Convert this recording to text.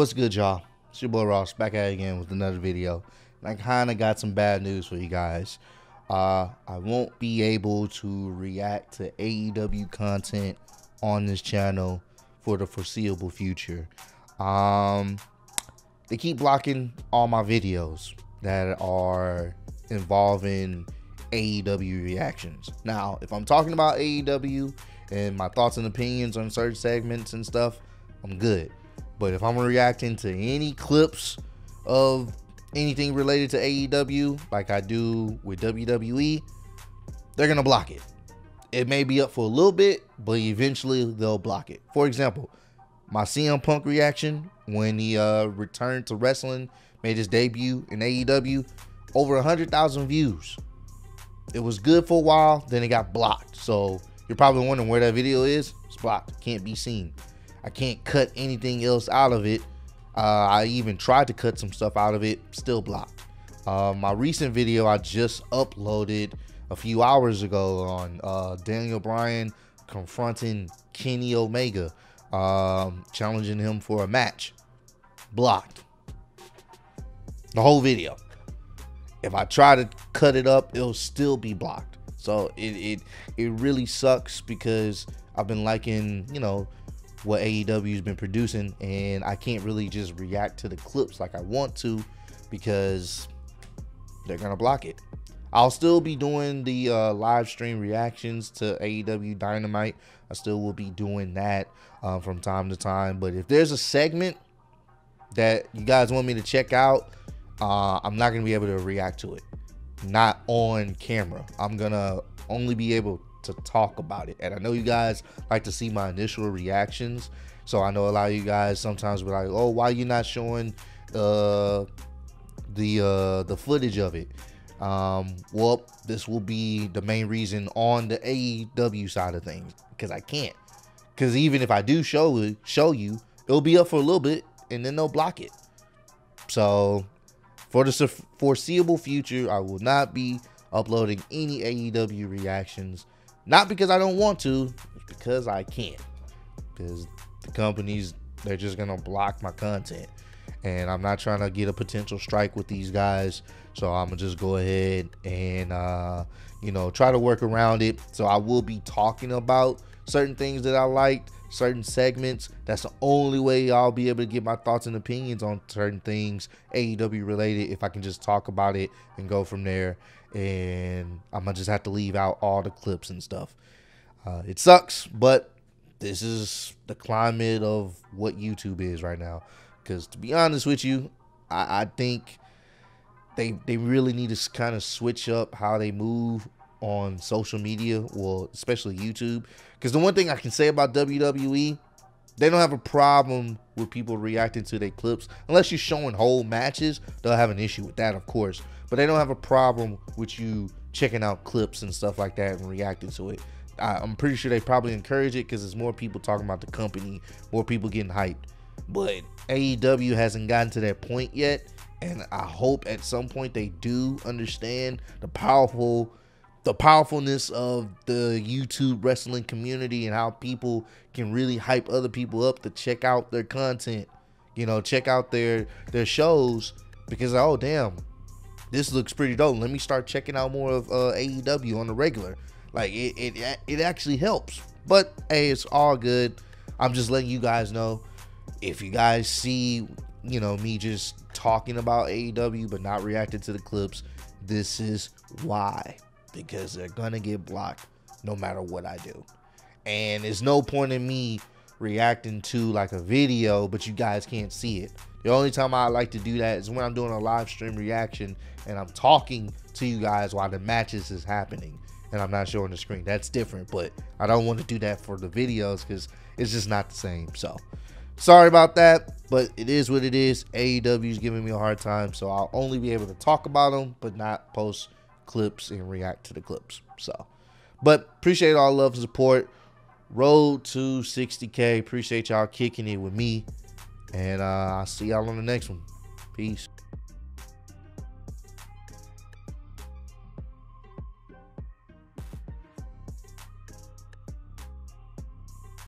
What's good, y'all? It's your boy Ross back at it again with another video. And I kind of got some bad news for you guys. Uh, I won't be able to react to AEW content on this channel for the foreseeable future. Um, they keep blocking all my videos that are involving AEW reactions. Now, if I'm talking about AEW and my thoughts and opinions on certain segments and stuff, I'm good. But if I'm reacting to any clips of anything related to AEW, like I do with WWE, they're gonna block it. It may be up for a little bit, but eventually they'll block it. For example, my CM Punk reaction when he uh, returned to wrestling, made his debut in AEW, over 100,000 views. It was good for a while, then it got blocked. So you're probably wondering where that video is. It's blocked, can't be seen. I can't cut anything else out of it. Uh, I even tried to cut some stuff out of it, still blocked. Uh, my recent video I just uploaded a few hours ago on uh, Daniel Bryan confronting Kenny Omega, um, challenging him for a match. Blocked. The whole video. If I try to cut it up, it'll still be blocked. So it it it really sucks because I've been liking, you know, what AEW's been producing, and I can't really just react to the clips like I want to because they're gonna block it. I'll still be doing the uh, live stream reactions to AEW Dynamite. I still will be doing that uh, from time to time. But if there's a segment that you guys want me to check out, uh, I'm not gonna be able to react to it. Not on camera. I'm gonna only be able to talk about it. And I know you guys like to see my initial reactions. So I know a lot of you guys sometimes be like, "Oh, why you not showing uh, the uh, the footage of it?" Um, well, this will be the main reason on the AEW side of things because I can't. Because even if I do show it, show you, it'll be up for a little bit and then they'll block it. So for the foreseeable future, I will not be uploading any AEW reactions not because I don't want to, it's because I can't. Because the companies, they're just going to block my content. And I'm not trying to get a potential strike with these guys. So I'm going to just go ahead and, uh, you know, try to work around it. So I will be talking about certain things that I liked, certain segments. That's the only way I'll be able to get my thoughts and opinions on certain things AEW related if I can just talk about it and go from there and I'm gonna just have to leave out all the clips and stuff. Uh, it sucks, but this is the climate of what YouTube is right now. Because to be honest with you, I, I think they they really need to kind of switch up how they move on social media, well, especially YouTube. Because the one thing I can say about WWE, they don't have a problem with people reacting to their clips unless you're showing whole matches. They'll have an issue with that, of course but they don't have a problem with you checking out clips and stuff like that and reacting to it. I, am pretty sure they probably encourage it because there's more people talking about the company, more people getting hyped. But AEW hasn't gotten to that point yet, and I hope at some point they do understand the powerful the powerfulness of the YouTube wrestling community and how people can really hype other people up to check out their content. You know, check out their their shows because oh damn, this looks pretty dope. Let me start checking out more of uh, AEW on the regular. Like it, it, it actually helps. But hey, it's all good. I'm just letting you guys know. If you guys see, you know, me just talking about AEW but not reacting to the clips, this is why. Because they're gonna get blocked no matter what I do. And there's no point in me reacting to like a video, but you guys can't see it. The only time I like to do that is when I'm doing a live stream reaction and I'm talking to you guys while the matches is happening and I'm not showing the screen. That's different, but I don't want to do that for the videos because it's just not the same. So sorry about that, but it is what it is. AEW is giving me a hard time, so I'll only be able to talk about them, but not post clips and react to the clips. So, but appreciate all love and support. Road to 60K. Appreciate y'all kicking it with me. And uh, I'll see y'all on the next one. Peace.